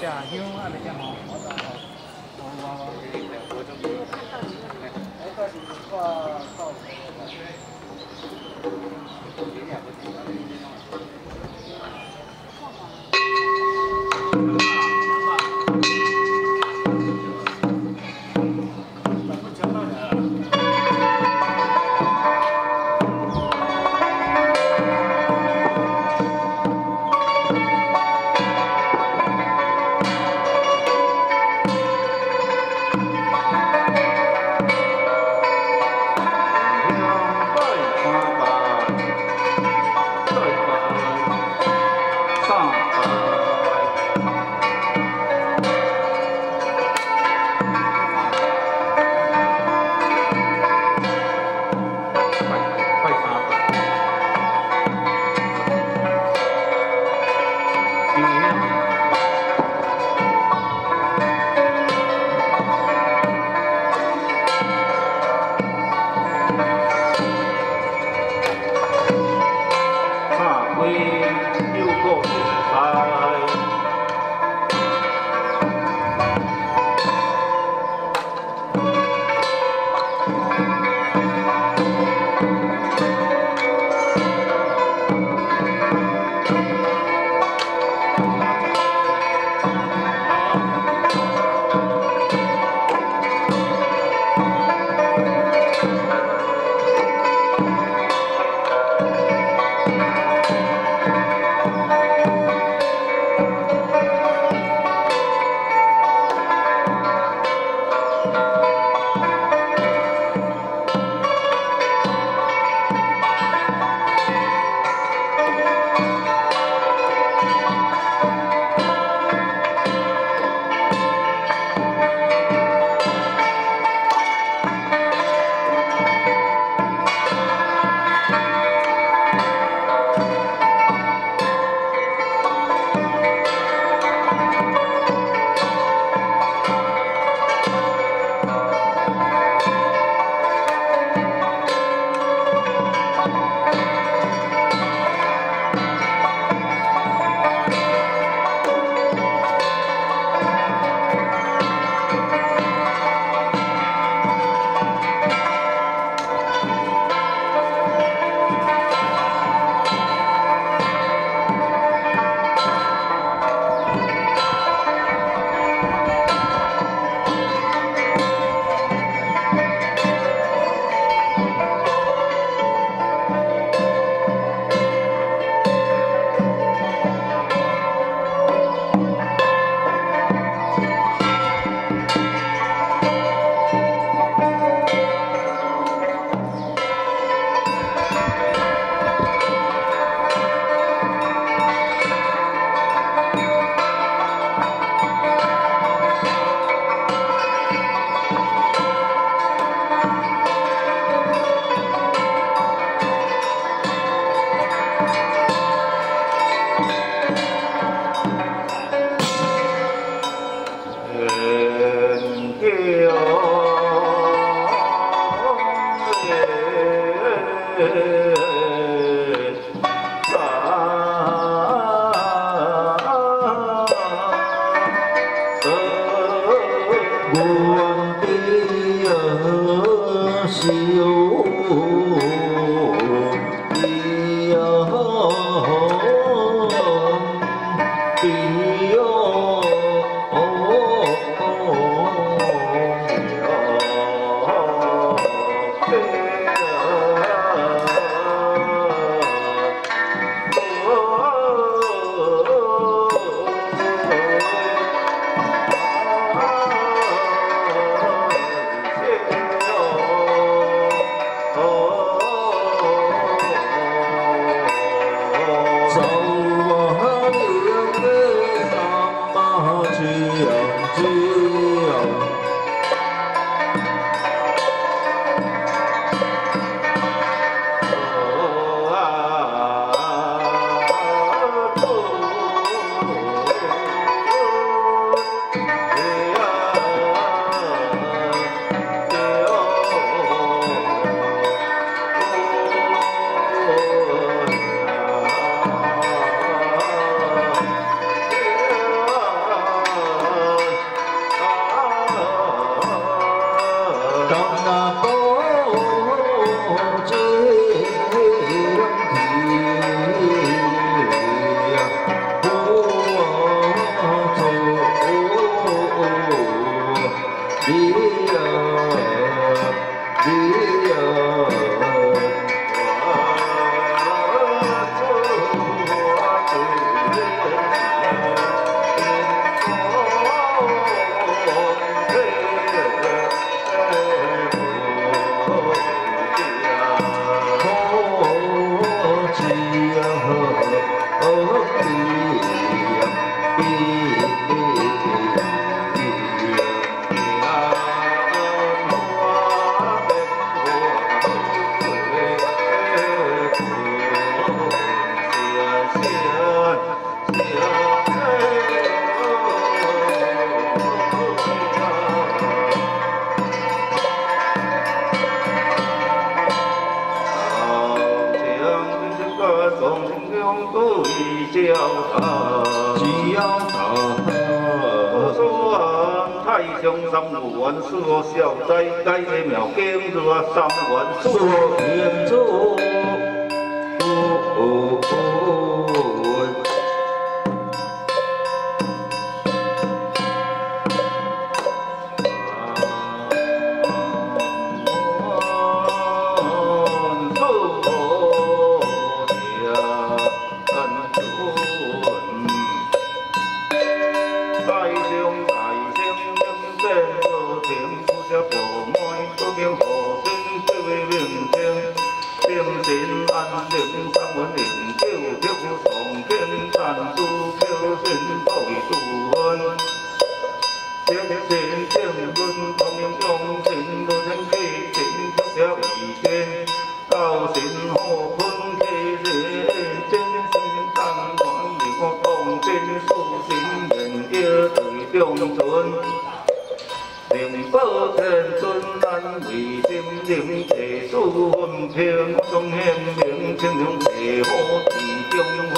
食香啊，袂食吼。好哇哇。要他。太上三元四小斋，解释妙经若三元四天主。是真正地主分天，我从县城称兄好弟。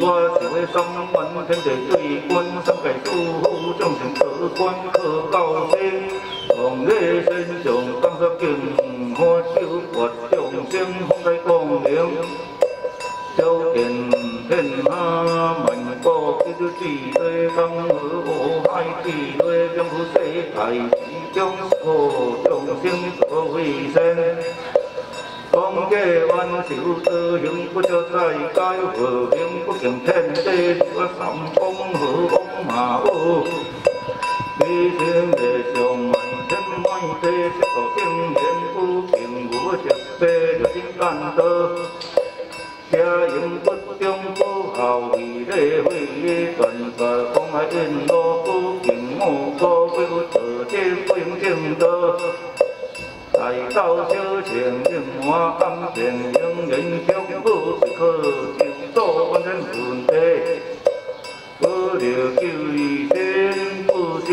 qua tiểu sông quân thân thể tùy quân sông cải tu hữu trong trường tử quân cơ cao thế còn lê sinh trường tăng gia kiền hoa chữ quật trường riêng hôm nay còn miếng châu tiền thiên ha mạnh có cái thứ trì tây tăng ngữ hộ hai trì tây trong hữu tế tài chỉ trong hồ trường riêng sở hủy sen 개 완수 영구 저사이 가요 영구 경태대 누가 삼봉 마오 미생 대성 만생 만대 세토생 연구 경구 적배 여진간더 gia ứng bất tiêu cô hào vì đế huy lê tuần và không ai yên lo cô kiếm ngô cô với cô tử thiên quyến thiên tơ. Tại sao chưa chuyển 我暗平，永远向好是靠近，做完全问题，保留旧意不真？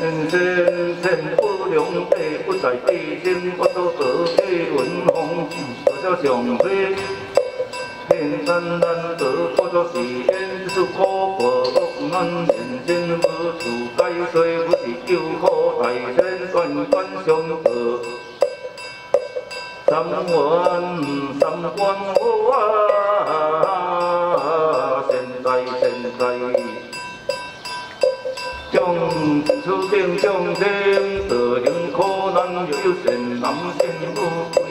人生千不量地，不在地心，我都做起云峰，做了上飞。天山难得，我做时间是苦过恶难，人间无处解，虽不是救苦，上河。三观三观我啊，现在现在，众处境众生得行苦难，又有善男善女，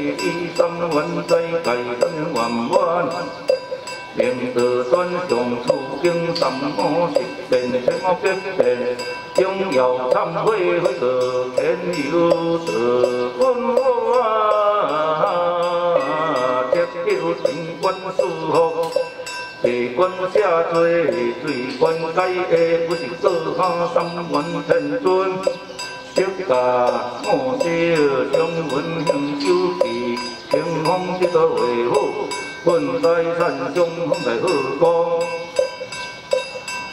三魂在改三观万，明德端众处境三摩十变什么变变。拥有忏悔和天佑的。官下罪，罪官改下，不是做下三元天尊。一家五少将文行修齐，清风一个为好，本在山中风来好光。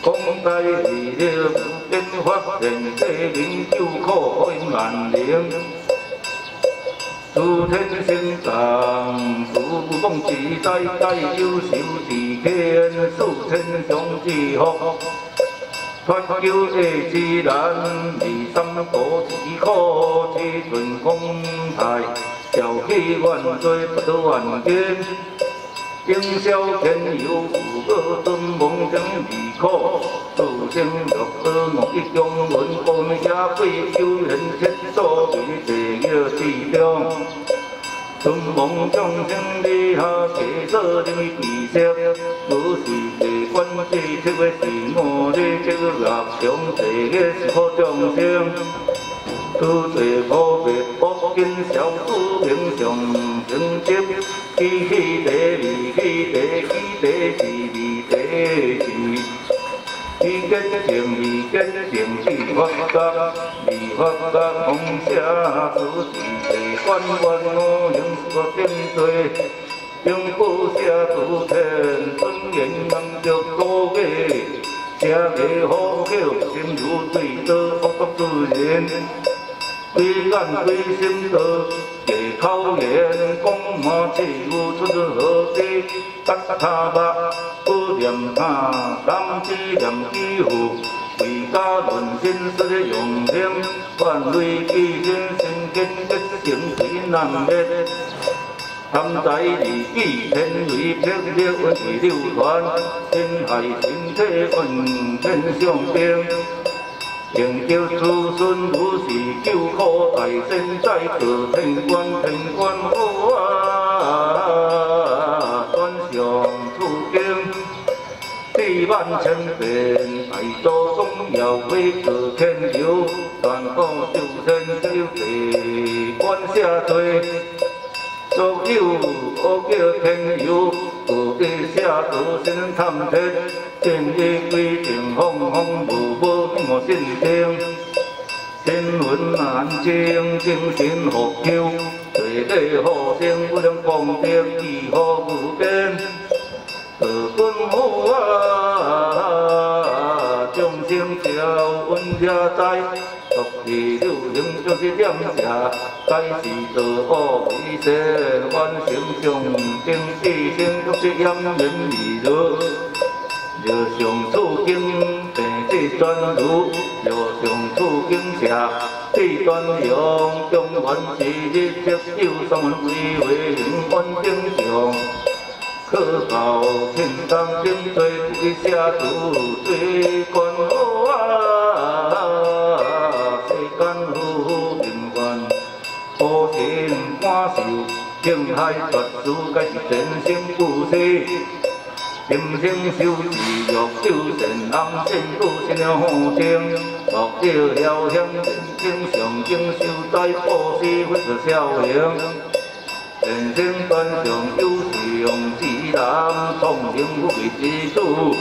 讲在地了变发现，地民救苦开万灵。诸天星藏，诸公自在在有寿地天，数天上之福。传救下之难，二三多之苦，七顺公台，笑起万岁不得万见。今宵天有五个尊梦将离苦，自生六道梦一中文本下贵修人切所为地狱之中。春梦众生地下其所人意识，我是地官之这位是我的这个乐上地个是好众生，诸罪破灭不见小子平常成接，起起地离起地起地是离地是。一根情，一根情，一发觉，一发觉，放下自己的关关我用所点缀，用不下诸天尊严能着高位，写个好口，心如水道，福福自然，归干归心道，夜考验，讲马起舞出何地，达他吧。念他，当知念几户，为家论心事用心，万类基心心坚决行水难灭。贪财利己，天为霹雳问题流传，天害身体问天上边。应救子孙不是救苦大仙在得天官天官好啊，转上出境。地万千变，大道中要为自天佑，断果修身修地，观下罪。所有恶叫天佑，不地下道心探测，天地规定风风无无我心定。心魂难静，精神何求？地地好生不能光德，以就是念下，该是做恶为善，万成上经一生就是掩人而入，若上处经病即转如，若上处经下即断阳，中原是日接有三文归为安正常。可靠天当顶最不下土最官情海绝世皆是真心不息。今生修持欲修善，暗信不信了好情，莫叫遥想人生上经修在破世或是孝行。人生端上有用之难，从幸福为基础。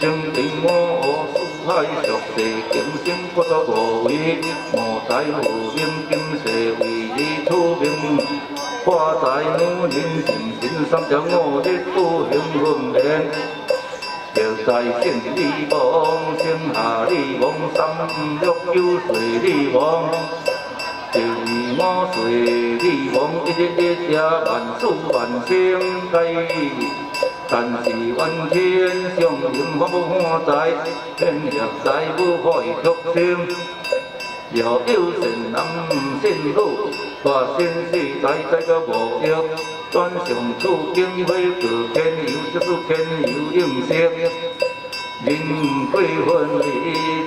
正定我四海俗世，今生不得无为。莫在无名今世为你出名。我在女人心心三条五日不幸分娩。就在天地亡，天下地亡，三六九岁地亡。就我随你往一日一夜万事万生计，但是万千上人我不看在，天若在不可以出声。若有善男信女，大仙世代代个无约，转上处境会自天有，就是天有应色。人非分离，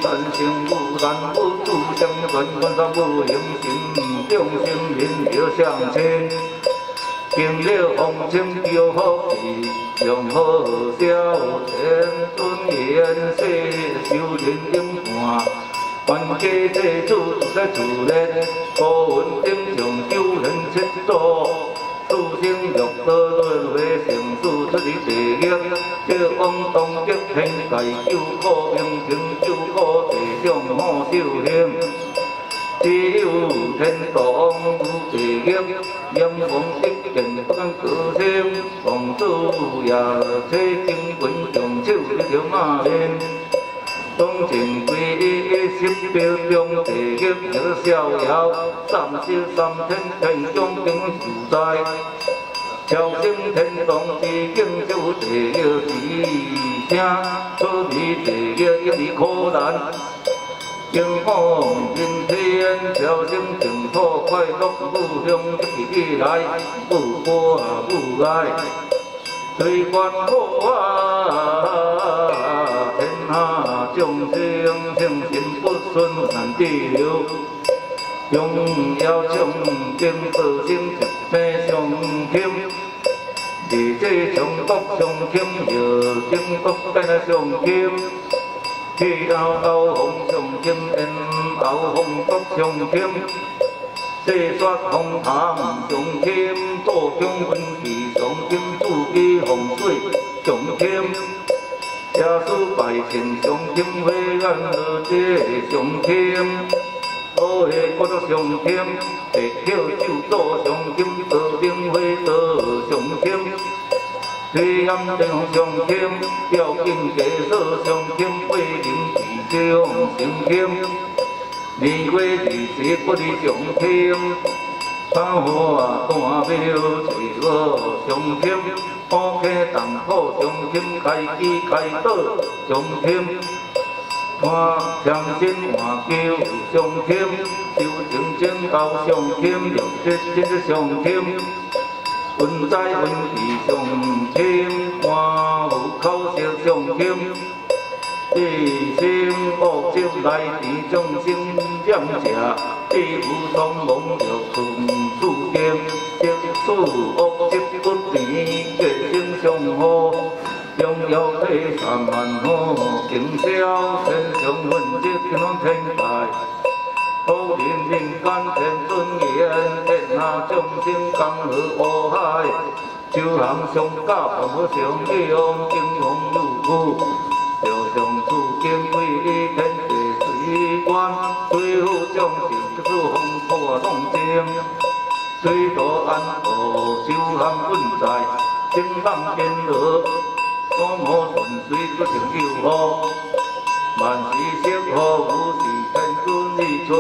但生无难不自相，万万三不应心，众生人要相亲。经了风尘叫福气，用好孝天尊言世修人应伴。万家祭祖在自然，高温顶上救人七祖，此生欲多轮回，成事出离地狱。这往东极天界救苦，平成救苦，地上好修行。只有天堂无地狱，阴风一见不敢高声。王祖也吹经文，用手一条马面。当前归十标中地狱有逍遥，三消三天天中定自在。朝圣天堂之境就地狱之声，所以地狱一时苦难。迎风阴天，朝圣净土快乐不向一起来，不过不爱，最关好啊！难地流，荣耀众经道生一片上天，地界上国上天，有经国跟那上天，地高高风上天，恩后风国上天，地刷风潭上天，多中文气上天，注意风水上天。家百姓上天，会安乐这上天，好下国都上天，会跳就做上天，和平会做上天，黑暗天上天，吊金戒锁上天，桂林地上上天，年月日时不离上天，花花单表齐我上天。高客当铺上天开机开倒上天，看相声换轿上天，修正正道上天，用节节上天，文在文气上天，看户口色上天，一生恶接来地众生念者，地无双梦着存处间，接触恶接万好，今宵天上分接天天界，好人人间天尊严，天下众生共和和海，修行上教不上用，经用如故，就上处经归天地水官，最后将成就是风破浪尖，水多安和修行本在。天放天乐，多么顺水不成有好。万事适合无事天尊你做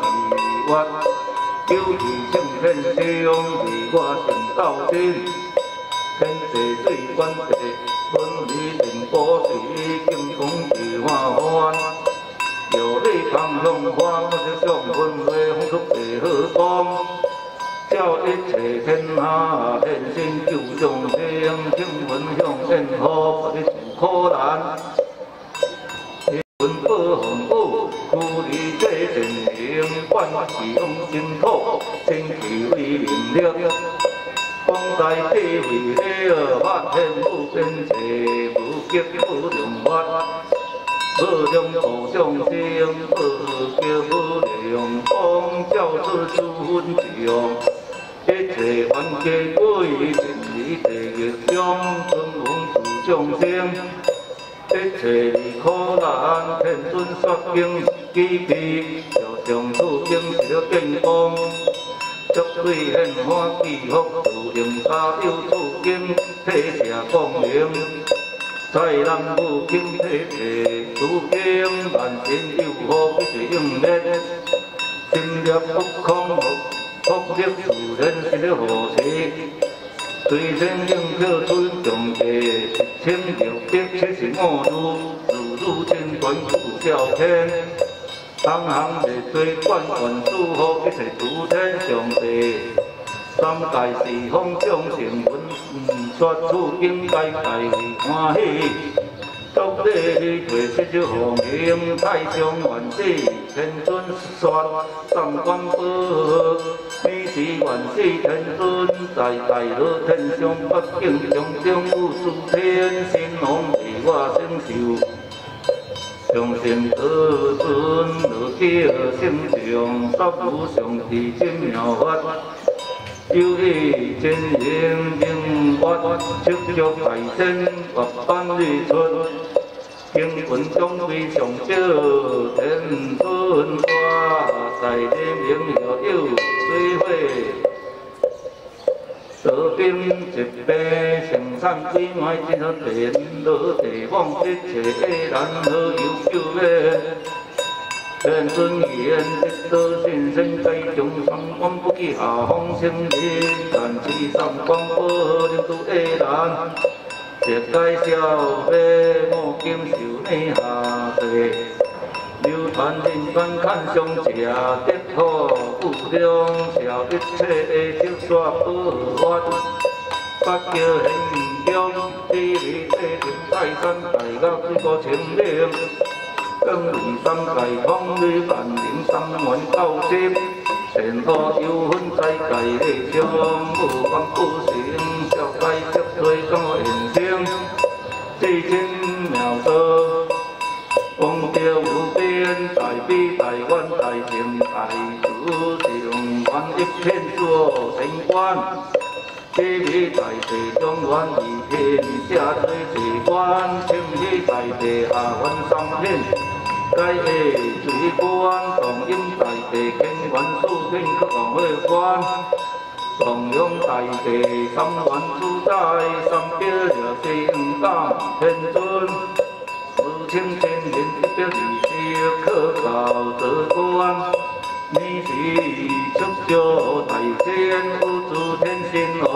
奇观。九地圣天上，为我成道天。天地最关地，分离定波水，金光地花欢。有你放浪花，我就上分会风出地好光。叫一切天下现身救众生，请闻向天河，不知苦难。闻报红布，故离这阵营，万事用净土，清气为明了。光在地位了，万天不变邪，不结不容法。不容土众生，不叫不良，光照出诸分相。一切万劫归真理地狱中，尊王主众生。一切苦难天尊说经记笔，就上处经了健康。足对现欢喜福，度用家有处经体下光明。在人不经体地处经，万千有福必是应验。心入不空。福德自然是了何事？随身应票尊重地，千条德七十五路，如如千端不孝天。当行列对冠冠祝福，一切诸天上帝。三界四方众生闻说出应该大欢喜。祝礼退七日红迎太上元始天尊宣三官宝，你是元始天尊在大罗天上北境中中有诸天神龙为我承受。上神得尊，落叫圣上，十无上帝真妙法。有意真言应法，七足大身，百般利出。经文中非上少，天尊花，在天明耀有水火。得兵一杯，生产几卖一盒电，落地方一切难好有救命。天尊言，一道神仙界中，三官不及下方圣人，但是三官保领都会难。一介绍马，莫经受你下地。流传人间看上食得好，不良笑一切的就煞不法。不叫现强，地里地平泰山大家几个清明。更为三界方里万灵三元高仙，前后有分在界的上，不凡不行，小界接对怎么现身？至真妙道。光照无边，大悲大愿大成大慈，上观一片做成观。地理大地中原二片，下对地观，清理大地下分三片。该下水观，同音大地天元四天各王会观。上阳大地三元主宰，三表热心感天尊。清天人一表二色，可教得观。你是出招大仙，护主天神龙，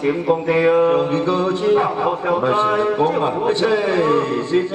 成功的哦，用一个字，我们成功啊！谢谢，谢谢。